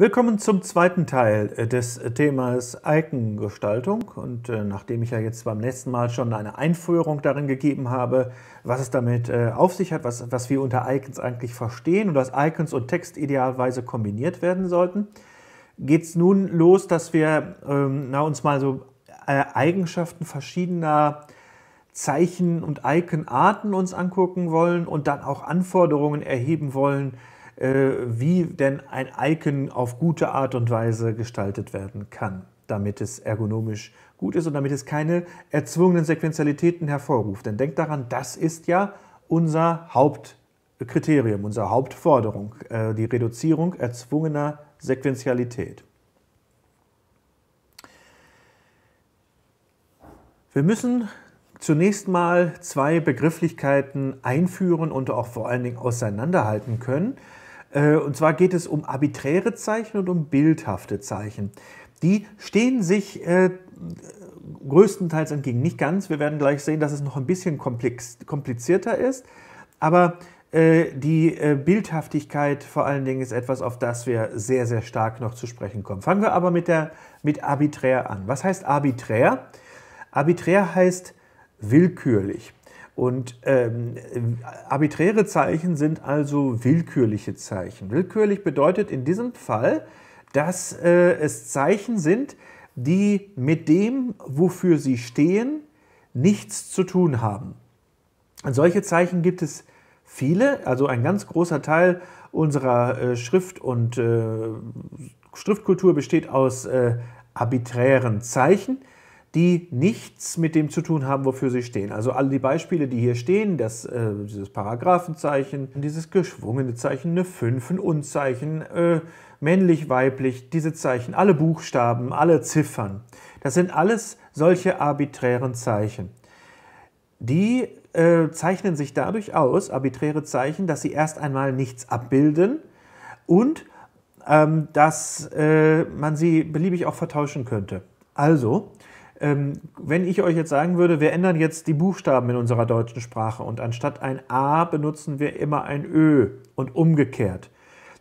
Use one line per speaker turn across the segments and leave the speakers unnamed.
Willkommen zum zweiten Teil äh, des Themas Icon-Gestaltung. Und äh, nachdem ich ja jetzt beim letzten Mal schon eine Einführung darin gegeben habe, was es damit äh, auf sich hat, was, was wir unter Icons eigentlich verstehen und dass Icons und Text idealerweise kombiniert werden sollten, geht es nun los, dass wir ähm, na, uns mal so äh, Eigenschaften verschiedener Zeichen und Icon-Arten uns angucken wollen und dann auch Anforderungen erheben wollen, wie denn ein Icon auf gute Art und Weise gestaltet werden kann, damit es ergonomisch gut ist und damit es keine erzwungenen Sequenzialitäten hervorruft. Denn denkt daran, das ist ja unser Hauptkriterium, unsere Hauptforderung, äh, die Reduzierung erzwungener Sequenzialität. Wir müssen zunächst mal zwei Begrifflichkeiten einführen und auch vor allen Dingen auseinanderhalten können. Äh, und zwar geht es um arbiträre Zeichen und um bildhafte Zeichen. Die stehen sich äh, größtenteils entgegen. Nicht ganz, wir werden gleich sehen, dass es noch ein bisschen komplex, komplizierter ist. Aber äh, die äh, Bildhaftigkeit vor allen Dingen ist etwas, auf das wir sehr, sehr stark noch zu sprechen kommen. Fangen wir aber mit, der, mit arbiträr an. Was heißt arbiträr? Arbiträr heißt willkürlich. Und ähm, arbiträre Zeichen sind also willkürliche Zeichen. Willkürlich bedeutet in diesem Fall, dass äh, es Zeichen sind, die mit dem, wofür sie stehen, nichts zu tun haben. Und solche Zeichen gibt es viele, also ein ganz großer Teil unserer äh, Schrift- und äh, Schriftkultur besteht aus äh, arbiträren Zeichen die nichts mit dem zu tun haben, wofür sie stehen. Also alle die Beispiele, die hier stehen, das, äh, dieses Paragraphenzeichen, dieses geschwungene Zeichen, eine 5, ein Unzeichen, äh, männlich, weiblich, diese Zeichen, alle Buchstaben, alle Ziffern, das sind alles solche arbiträren Zeichen. Die äh, zeichnen sich dadurch aus, arbiträre Zeichen, dass sie erst einmal nichts abbilden und ähm, dass äh, man sie beliebig auch vertauschen könnte. Also, ähm, wenn ich euch jetzt sagen würde, wir ändern jetzt die Buchstaben in unserer deutschen Sprache und anstatt ein A benutzen wir immer ein Ö und umgekehrt,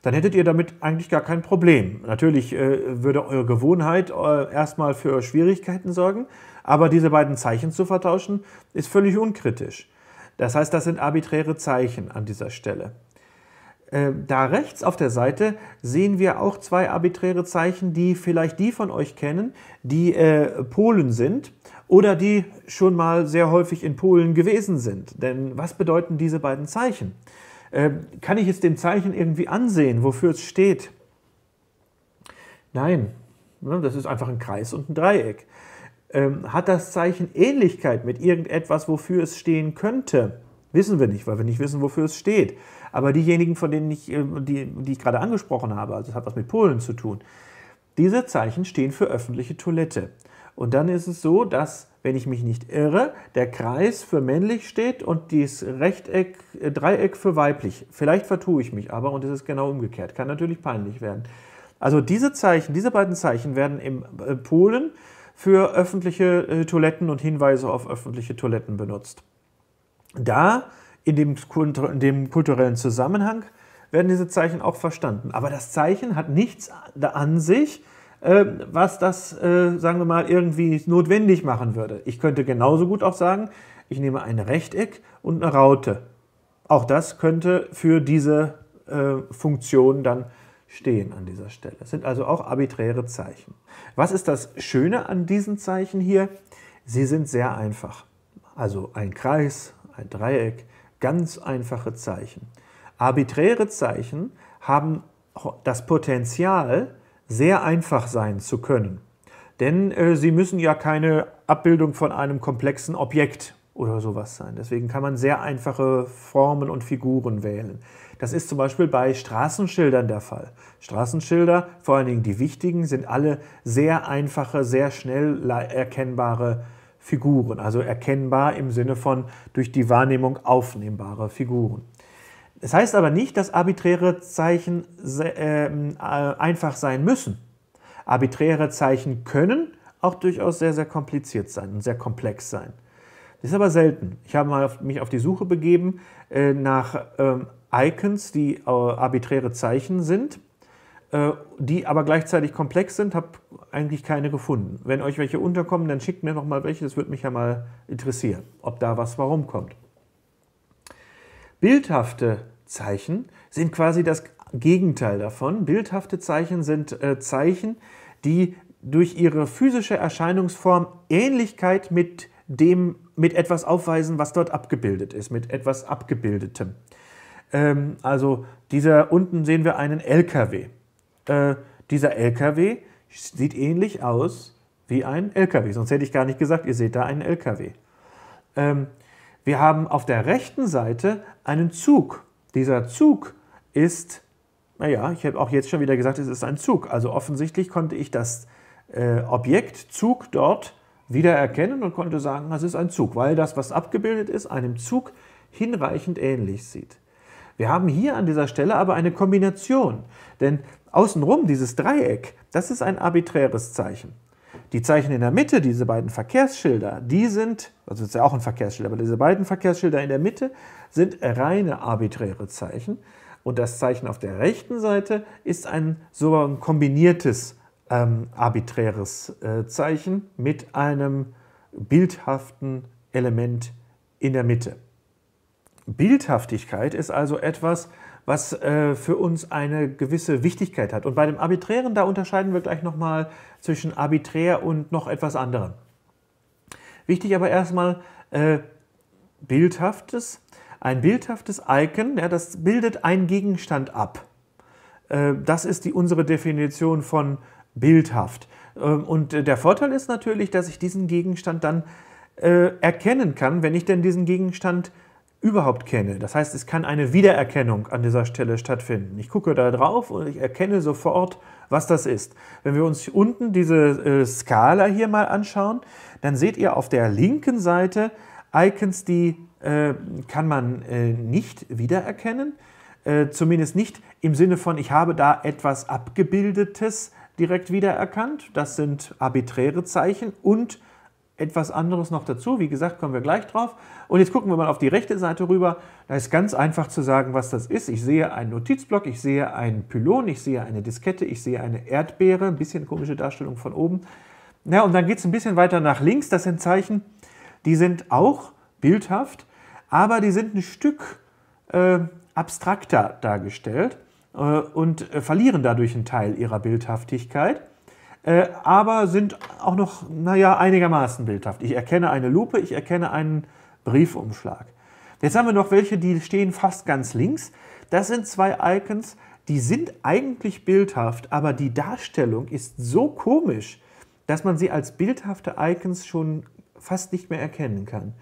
dann hättet ihr damit eigentlich gar kein Problem. Natürlich äh, würde eure Gewohnheit äh, erstmal für Schwierigkeiten sorgen, aber diese beiden Zeichen zu vertauschen, ist völlig unkritisch. Das heißt, das sind arbiträre Zeichen an dieser Stelle. Äh, da rechts auf der Seite sehen wir auch zwei arbiträre Zeichen, die vielleicht die von euch kennen, die äh, Polen sind oder die schon mal sehr häufig in Polen gewesen sind. Denn was bedeuten diese beiden Zeichen? Äh, kann ich es dem Zeichen irgendwie ansehen, wofür es steht? Nein, ne, das ist einfach ein Kreis und ein Dreieck. Ähm, hat das Zeichen Ähnlichkeit mit irgendetwas, wofür es stehen könnte? Wissen wir nicht, weil wir nicht wissen, wofür es steht. Aber diejenigen, von denen ich, äh, die, die ich gerade angesprochen habe, also das hat was mit Polen zu tun, diese Zeichen stehen für öffentliche Toilette. Und dann ist es so, dass, wenn ich mich nicht irre, der Kreis für männlich steht und das Rechteck, äh, Dreieck für weiblich. Vielleicht vertue ich mich aber und es ist genau umgekehrt. Kann natürlich peinlich werden. Also diese Zeichen, diese beiden Zeichen werden in äh, Polen für öffentliche Toiletten und Hinweise auf öffentliche Toiletten benutzt. Da in dem, in dem kulturellen Zusammenhang werden diese Zeichen auch verstanden. Aber das Zeichen hat nichts an sich, äh, was das, äh, sagen wir mal, irgendwie notwendig machen würde. Ich könnte genauso gut auch sagen, ich nehme ein Rechteck und eine Raute. Auch das könnte für diese äh, Funktion dann stehen an dieser Stelle. Es sind also auch arbiträre Zeichen. Was ist das Schöne an diesen Zeichen hier? Sie sind sehr einfach. Also ein Kreis, ein Dreieck, Ganz einfache Zeichen. Arbiträre Zeichen haben das Potenzial, sehr einfach sein zu können. Denn äh, sie müssen ja keine Abbildung von einem komplexen Objekt oder sowas sein. Deswegen kann man sehr einfache Formen und Figuren wählen. Das ist zum Beispiel bei Straßenschildern der Fall. Straßenschilder, vor allen Dingen die wichtigen, sind alle sehr einfache, sehr schnell erkennbare Figuren, also erkennbar im Sinne von durch die Wahrnehmung aufnehmbare Figuren. Das heißt aber nicht, dass arbiträre Zeichen ähm, äh, einfach sein müssen. Arbiträre Zeichen können auch durchaus sehr, sehr kompliziert sein und sehr komplex sein. Das ist aber selten. Ich habe mich auf die Suche begeben äh, nach ähm, Icons, die äh, arbiträre Zeichen sind die aber gleichzeitig komplex sind, habe eigentlich keine gefunden. Wenn euch welche unterkommen, dann schickt mir noch mal welche, das würde mich ja mal interessieren, ob da was warum kommt. Bildhafte Zeichen sind quasi das Gegenteil davon. Bildhafte Zeichen sind äh, Zeichen, die durch ihre physische Erscheinungsform Ähnlichkeit mit dem, mit etwas aufweisen, was dort abgebildet ist, mit etwas Abgebildetem. Ähm, also dieser unten sehen wir einen LKW. Äh, dieser LKW sieht ähnlich aus wie ein LKW. Sonst hätte ich gar nicht gesagt, ihr seht da einen LKW. Ähm, wir haben auf der rechten Seite einen Zug. Dieser Zug ist, naja, ich habe auch jetzt schon wieder gesagt, es ist ein Zug. Also offensichtlich konnte ich das äh, Objekt Zug dort wiedererkennen und konnte sagen, das ist ein Zug, weil das, was abgebildet ist, einem Zug hinreichend ähnlich sieht. Wir haben hier an dieser Stelle aber eine Kombination, denn außenrum dieses Dreieck, das ist ein arbiträres Zeichen. Die Zeichen in der Mitte, diese beiden Verkehrsschilder, die sind, also das ist ja auch ein Verkehrsschild, aber diese beiden Verkehrsschilder in der Mitte sind reine arbiträre Zeichen. Und das Zeichen auf der rechten Seite ist ein so ein kombiniertes ähm, arbiträres äh, Zeichen mit einem bildhaften Element in der Mitte. Bildhaftigkeit ist also etwas, was äh, für uns eine gewisse Wichtigkeit hat. Und bei dem Arbiträren, da unterscheiden wir gleich nochmal zwischen arbiträr und noch etwas anderem. Wichtig aber erstmal äh, bildhaftes. Ein bildhaftes Icon, ja, das bildet einen Gegenstand ab. Äh, das ist die, unsere Definition von bildhaft. Ähm, und der Vorteil ist natürlich, dass ich diesen Gegenstand dann äh, erkennen kann, wenn ich denn diesen Gegenstand überhaupt kenne. Das heißt, es kann eine Wiedererkennung an dieser Stelle stattfinden. Ich gucke da drauf und ich erkenne sofort, was das ist. Wenn wir uns unten diese äh, Skala hier mal anschauen, dann seht ihr auf der linken Seite Icons, die äh, kann man äh, nicht wiedererkennen. Äh, zumindest nicht im Sinne von, ich habe da etwas Abgebildetes direkt wiedererkannt. Das sind arbiträre Zeichen und etwas anderes noch dazu. Wie gesagt, kommen wir gleich drauf. Und jetzt gucken wir mal auf die rechte Seite rüber. Da ist ganz einfach zu sagen, was das ist. Ich sehe einen Notizblock, ich sehe einen Pylon, ich sehe eine Diskette, ich sehe eine Erdbeere. Ein bisschen komische Darstellung von oben. Ja, und dann geht es ein bisschen weiter nach links. Das sind Zeichen, die sind auch bildhaft, aber die sind ein Stück äh, abstrakter dargestellt äh, und äh, verlieren dadurch einen Teil ihrer Bildhaftigkeit. Äh, aber sind auch noch, naja, einigermaßen bildhaft. Ich erkenne eine Lupe, ich erkenne einen Briefumschlag. Jetzt haben wir noch welche, die stehen fast ganz links. Das sind zwei Icons, die sind eigentlich bildhaft, aber die Darstellung ist so komisch, dass man sie als bildhafte Icons schon fast nicht mehr erkennen kann.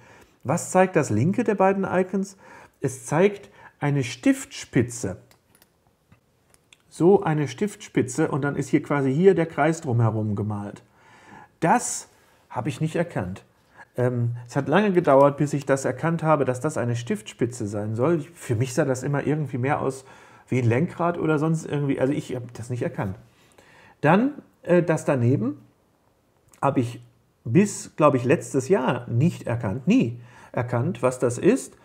Was zeigt das linke der beiden Icons? Es zeigt eine Stiftspitze so eine Stiftspitze und dann ist hier quasi hier der Kreis drumherum gemalt. Das habe ich nicht erkannt. Ähm, es hat lange gedauert, bis ich das erkannt habe, dass das eine Stiftspitze sein soll. Für mich sah das immer irgendwie mehr aus wie ein Lenkrad oder sonst irgendwie. Also ich habe das nicht erkannt. Dann äh, das daneben habe ich bis, glaube ich, letztes Jahr nicht erkannt, nie erkannt, was das ist.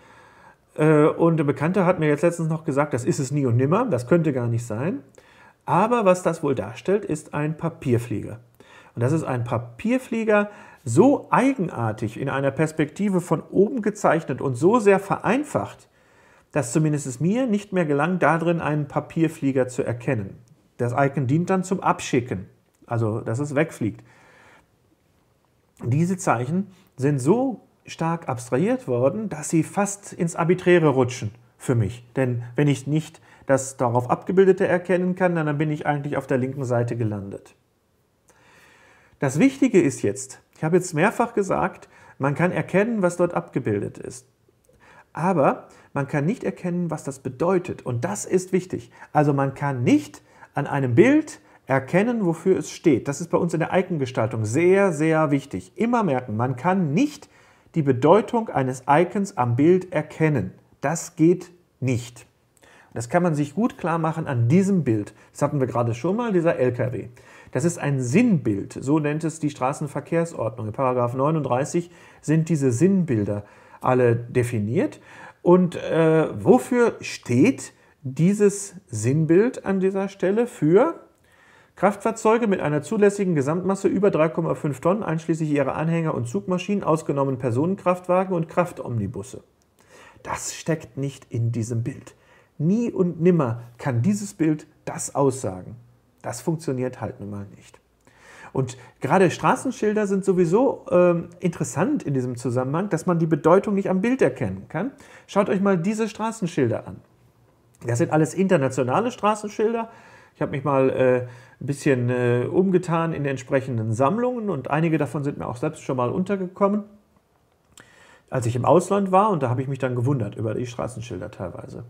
Äh, und der Bekannte hat mir jetzt letztens noch gesagt, das ist es nie und nimmer, das könnte gar nicht sein. Aber was das wohl darstellt, ist ein Papierflieger. Und das ist ein Papierflieger so eigenartig in einer Perspektive von oben gezeichnet und so sehr vereinfacht, dass zumindest es mir nicht mehr gelang, darin einen Papierflieger zu erkennen. Das Icon dient dann zum Abschicken, also dass es wegfliegt. Diese Zeichen sind so stark abstrahiert worden, dass sie fast ins Arbiträre rutschen für mich. Denn wenn ich nicht das darauf abgebildete erkennen kann, dann bin ich eigentlich auf der linken Seite gelandet. Das Wichtige ist jetzt, ich habe jetzt mehrfach gesagt, man kann erkennen, was dort abgebildet ist. Aber man kann nicht erkennen, was das bedeutet. Und das ist wichtig. Also man kann nicht an einem Bild erkennen, wofür es steht. Das ist bei uns in der Icon-Gestaltung sehr, sehr wichtig. Immer merken, man kann nicht die Bedeutung eines Icons am Bild erkennen. Das geht nicht. Das kann man sich gut klar machen an diesem Bild. Das hatten wir gerade schon mal, dieser LKW. Das ist ein Sinnbild, so nennt es die Straßenverkehrsordnung. In Paragraph 39 sind diese Sinnbilder alle definiert. Und äh, wofür steht dieses Sinnbild an dieser Stelle für Kraftfahrzeuge mit einer zulässigen Gesamtmasse über 3,5 Tonnen, einschließlich ihrer Anhänger und Zugmaschinen, ausgenommen Personenkraftwagen und Kraftomnibusse. Das steckt nicht in diesem Bild. Nie und nimmer kann dieses Bild das aussagen. Das funktioniert halt nun mal nicht. Und gerade Straßenschilder sind sowieso ähm, interessant in diesem Zusammenhang, dass man die Bedeutung nicht am Bild erkennen kann. Schaut euch mal diese Straßenschilder an. Das sind alles internationale Straßenschilder. Ich habe mich mal äh, ein bisschen äh, umgetan in entsprechenden Sammlungen und einige davon sind mir auch selbst schon mal untergekommen, als ich im Ausland war und da habe ich mich dann gewundert über die Straßenschilder teilweise.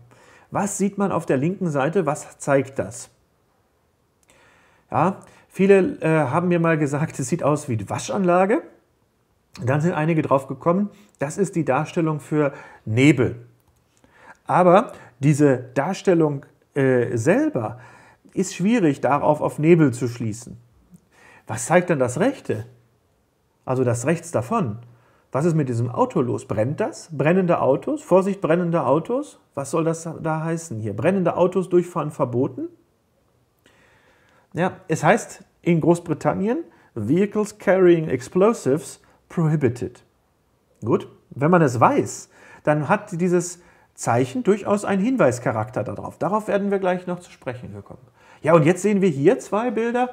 Was sieht man auf der linken Seite? Was zeigt das? Ja, viele äh, haben mir mal gesagt, es sieht aus wie die Waschanlage. Dann sind einige drauf gekommen, das ist die Darstellung für Nebel. Aber diese Darstellung äh, selber ist schwierig, darauf auf Nebel zu schließen. Was zeigt dann das Rechte? Also das Rechts davon. Was ist mit diesem Auto los? Brennt das? Brennende Autos? Vorsicht, brennende Autos? Was soll das da heißen hier? Brennende Autos durchfahren verboten? Ja, es heißt in Großbritannien, Vehicles carrying explosives prohibited. Gut, wenn man es weiß, dann hat dieses Zeichen durchaus einen Hinweischarakter darauf. Darauf werden wir gleich noch zu sprechen kommen. Ja, und jetzt sehen wir hier zwei Bilder,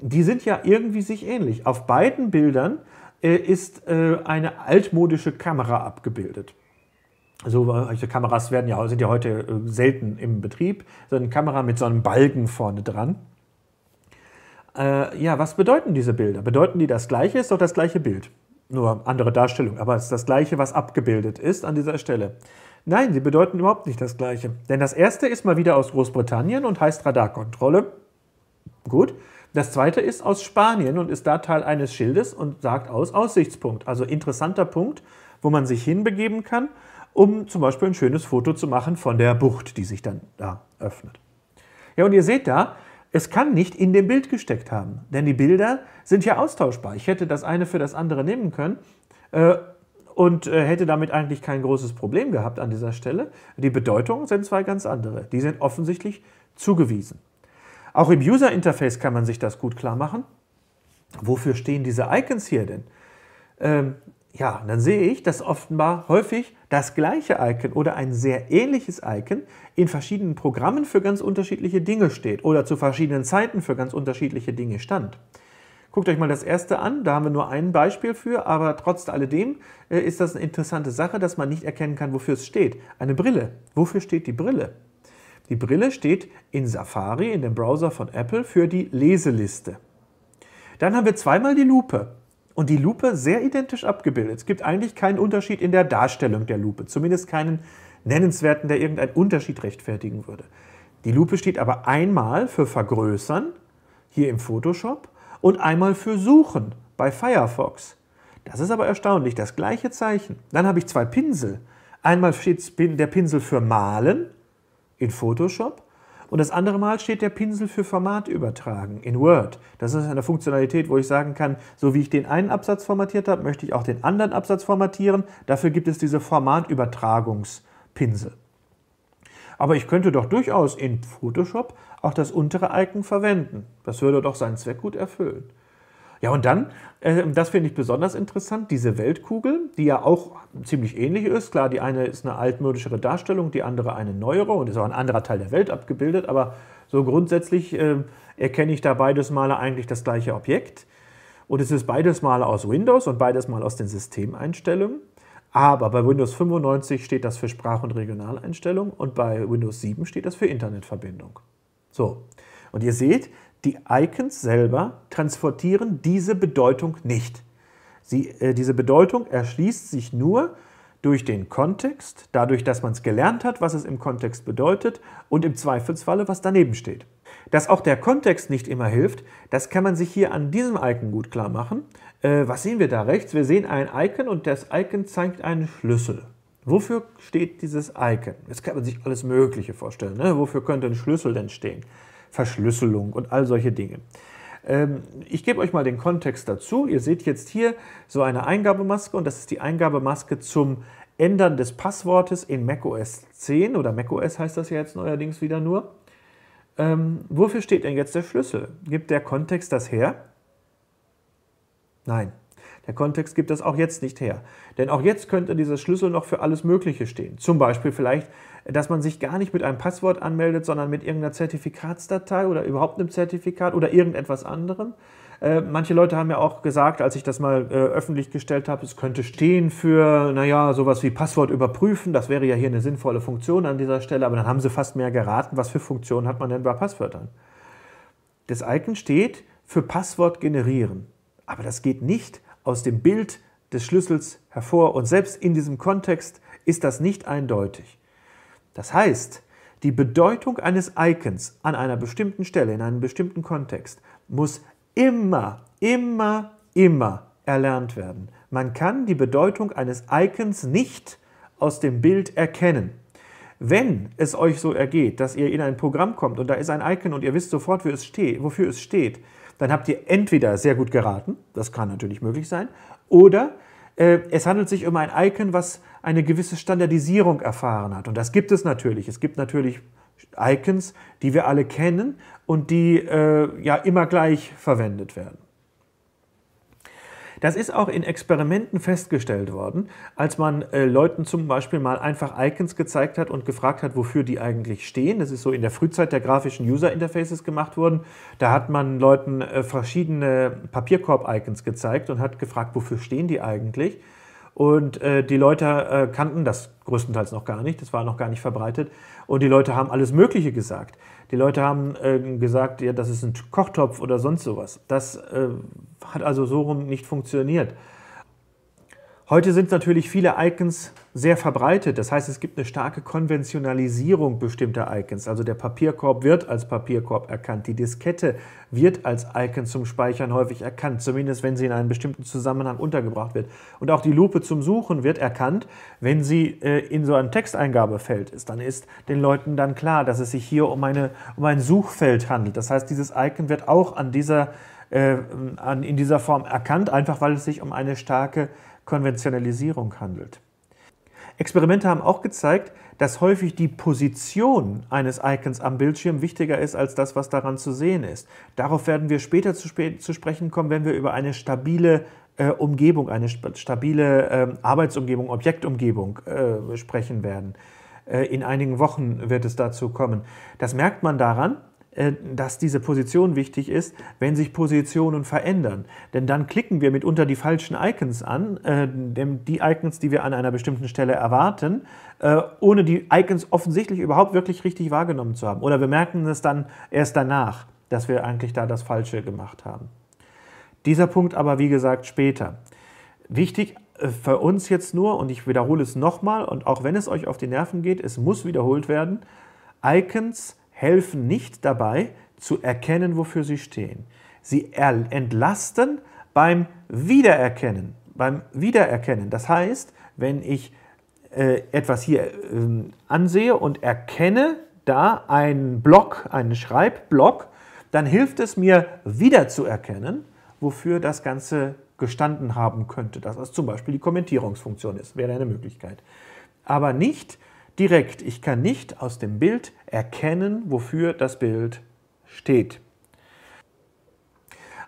die sind ja irgendwie sich ähnlich. Auf beiden Bildern äh, ist äh, eine altmodische Kamera abgebildet. So, solche Kameras werden ja, sind ja heute äh, selten im Betrieb. So eine Kamera mit so einem Balken vorne dran. Äh, ja, was bedeuten diese Bilder? Bedeuten die das Gleiche? Ist doch das gleiche Bild. Nur andere Darstellung, aber es ist das Gleiche, was abgebildet ist an dieser Stelle. Nein, sie bedeuten überhaupt nicht das Gleiche. Denn das erste ist mal wieder aus Großbritannien und heißt Radarkontrolle. Gut. Das zweite ist aus Spanien und ist da Teil eines Schildes und sagt aus Aussichtspunkt. Also interessanter Punkt, wo man sich hinbegeben kann, um zum Beispiel ein schönes Foto zu machen von der Bucht, die sich dann da öffnet. Ja, und ihr seht da, es kann nicht in dem Bild gesteckt haben, denn die Bilder sind ja austauschbar. Ich hätte das eine für das andere nehmen können. Äh, und äh, hätte damit eigentlich kein großes Problem gehabt an dieser Stelle. Die Bedeutungen sind zwei ganz andere. Die sind offensichtlich zugewiesen. Auch im User Interface kann man sich das gut klar machen. Wofür stehen diese Icons hier denn? Ähm, ja, dann sehe ich, dass offenbar häufig das gleiche Icon oder ein sehr ähnliches Icon in verschiedenen Programmen für ganz unterschiedliche Dinge steht oder zu verschiedenen Zeiten für ganz unterschiedliche Dinge stand. Guckt euch mal das erste an, da haben wir nur ein Beispiel für, aber trotz alledem äh, ist das eine interessante Sache, dass man nicht erkennen kann, wofür es steht. Eine Brille. Wofür steht die Brille? Die Brille steht in Safari, in dem Browser von Apple, für die Leseliste. Dann haben wir zweimal die Lupe. Und die Lupe sehr identisch abgebildet. Es gibt eigentlich keinen Unterschied in der Darstellung der Lupe, zumindest keinen nennenswerten, der irgendeinen Unterschied rechtfertigen würde. Die Lupe steht aber einmal für Vergrößern, hier im Photoshop, und einmal für Suchen bei Firefox. Das ist aber erstaunlich, das gleiche Zeichen. Dann habe ich zwei Pinsel. Einmal steht der Pinsel für Malen in Photoshop und das andere Mal steht der Pinsel für Format übertragen in Word. Das ist eine Funktionalität, wo ich sagen kann, so wie ich den einen Absatz formatiert habe, möchte ich auch den anderen Absatz formatieren. Dafür gibt es diese Formatübertragungspinsel. Aber ich könnte doch durchaus in Photoshop auch das untere Icon verwenden. Das würde doch seinen Zweck gut erfüllen. Ja, und dann, äh, das finde ich besonders interessant, diese Weltkugel, die ja auch ziemlich ähnlich ist. Klar, die eine ist eine altmodischere Darstellung, die andere eine neuere und ist auch ein anderer Teil der Welt abgebildet, aber so grundsätzlich äh, erkenne ich da beides Male eigentlich das gleiche Objekt. Und es ist beides Male aus Windows und beides Mal aus den Systemeinstellungen. Aber bei Windows 95 steht das für Sprach- und Regionaleinstellung und bei Windows 7 steht das für Internetverbindung. So, und ihr seht, die Icons selber transportieren diese Bedeutung nicht. Sie, äh, diese Bedeutung erschließt sich nur durch den Kontext, dadurch, dass man es gelernt hat, was es im Kontext bedeutet und im Zweifelsfalle, was daneben steht. Dass auch der Kontext nicht immer hilft, das kann man sich hier an diesem Icon gut klar machen. Äh, was sehen wir da rechts? Wir sehen ein Icon und das Icon zeigt einen Schlüssel. Wofür steht dieses Icon? Jetzt kann man sich alles Mögliche vorstellen. Ne? Wofür könnte ein Schlüssel denn stehen? Verschlüsselung und all solche Dinge. Ähm, ich gebe euch mal den Kontext dazu. Ihr seht jetzt hier so eine Eingabemaske und das ist die Eingabemaske zum Ändern des Passwortes in macOS 10 oder macOS heißt das ja jetzt neuerdings wieder nur. Ähm, wofür steht denn jetzt der Schlüssel? Gibt der Kontext das her? Nein, der Kontext gibt das auch jetzt nicht her. Denn auch jetzt könnte dieser Schlüssel noch für alles Mögliche stehen. Zum Beispiel vielleicht, dass man sich gar nicht mit einem Passwort anmeldet, sondern mit irgendeiner Zertifikatsdatei oder überhaupt einem Zertifikat oder irgendetwas anderem. Äh, manche Leute haben ja auch gesagt, als ich das mal äh, öffentlich gestellt habe, es könnte stehen für, naja, sowas wie Passwort überprüfen. Das wäre ja hier eine sinnvolle Funktion an dieser Stelle, aber dann haben sie fast mehr geraten. Was für Funktionen hat man denn bei Passwörtern? Das Icon steht für Passwort generieren. Aber das geht nicht aus dem Bild des Schlüssels hervor und selbst in diesem Kontext ist das nicht eindeutig. Das heißt, die Bedeutung eines Icons an einer bestimmten Stelle, in einem bestimmten Kontext, muss immer, immer, immer erlernt werden. Man kann die Bedeutung eines Icons nicht aus dem Bild erkennen. Wenn es euch so ergeht, dass ihr in ein Programm kommt und da ist ein Icon und ihr wisst sofort, wofür es steht, dann habt ihr entweder sehr gut geraten, das kann natürlich möglich sein, oder äh, es handelt sich um ein Icon, was eine gewisse Standardisierung erfahren hat. Und das gibt es natürlich. Es gibt natürlich Icons, die wir alle kennen und die äh, ja immer gleich verwendet werden. Das ist auch in Experimenten festgestellt worden, als man äh, Leuten zum Beispiel mal einfach Icons gezeigt hat und gefragt hat, wofür die eigentlich stehen. Das ist so in der Frühzeit der grafischen User Interfaces gemacht worden. Da hat man Leuten äh, verschiedene Papierkorb-Icons gezeigt und hat gefragt, wofür stehen die eigentlich. Und äh, die Leute äh, kannten das größtenteils noch gar nicht, das war noch gar nicht verbreitet. Und die Leute haben alles Mögliche gesagt. Die Leute haben äh, gesagt, ja, das ist ein Kochtopf oder sonst sowas. Das äh, hat also so rum nicht funktioniert. Heute sind natürlich viele Icons sehr verbreitet. Das heißt, es gibt eine starke Konventionalisierung bestimmter Icons. Also der Papierkorb wird als Papierkorb erkannt. Die Diskette wird als Icon zum Speichern häufig erkannt, zumindest wenn sie in einem bestimmten Zusammenhang untergebracht wird. Und auch die Lupe zum Suchen wird erkannt, wenn sie äh, in so einem Texteingabefeld ist. Dann ist den Leuten dann klar, dass es sich hier um, eine, um ein Suchfeld handelt. Das heißt, dieses Icon wird auch an dieser, äh, an, in dieser Form erkannt, einfach weil es sich um eine starke Konventionalisierung handelt. Experimente haben auch gezeigt, dass häufig die Position eines Icons am Bildschirm wichtiger ist als das, was daran zu sehen ist. Darauf werden wir später zu, spät, zu sprechen kommen, wenn wir über eine stabile äh, Umgebung, eine stabile äh, Arbeitsumgebung, Objektumgebung äh, sprechen werden. Äh, in einigen Wochen wird es dazu kommen. Das merkt man daran, dass diese Position wichtig ist, wenn sich Positionen verändern. Denn dann klicken wir mitunter die falschen Icons an, äh, die Icons, die wir an einer bestimmten Stelle erwarten, äh, ohne die Icons offensichtlich überhaupt wirklich richtig wahrgenommen zu haben. Oder wir merken es dann erst danach, dass wir eigentlich da das Falsche gemacht haben. Dieser Punkt aber, wie gesagt, später. Wichtig für uns jetzt nur, und ich wiederhole es nochmal, und auch wenn es euch auf die Nerven geht, es muss wiederholt werden, Icons helfen nicht dabei, zu erkennen, wofür sie stehen. Sie entlasten beim Wiedererkennen. Beim Wiedererkennen. Das heißt, wenn ich äh, etwas hier äh, ansehe und erkenne da einen Block, einen Schreibblock, dann hilft es mir wieder zu erkennen, wofür das Ganze gestanden haben könnte. Dass das zum Beispiel die Kommentierungsfunktion ist, wäre eine Möglichkeit. Aber nicht, direkt. Ich kann nicht aus dem Bild erkennen, wofür das Bild steht.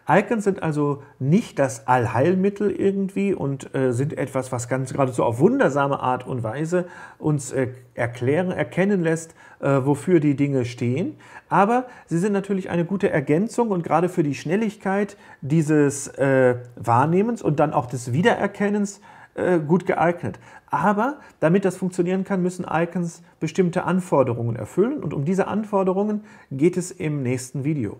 Icons sind also nicht das Allheilmittel irgendwie und äh, sind etwas, was ganz geradezu auf wundersame Art und Weise uns äh, erklären, erkennen lässt, äh, wofür die Dinge stehen. Aber sie sind natürlich eine gute Ergänzung und gerade für die Schnelligkeit dieses äh, Wahrnehmens und dann auch des Wiedererkennens gut geeignet. Aber damit das funktionieren kann, müssen Icons bestimmte Anforderungen erfüllen und um diese Anforderungen geht es im nächsten Video.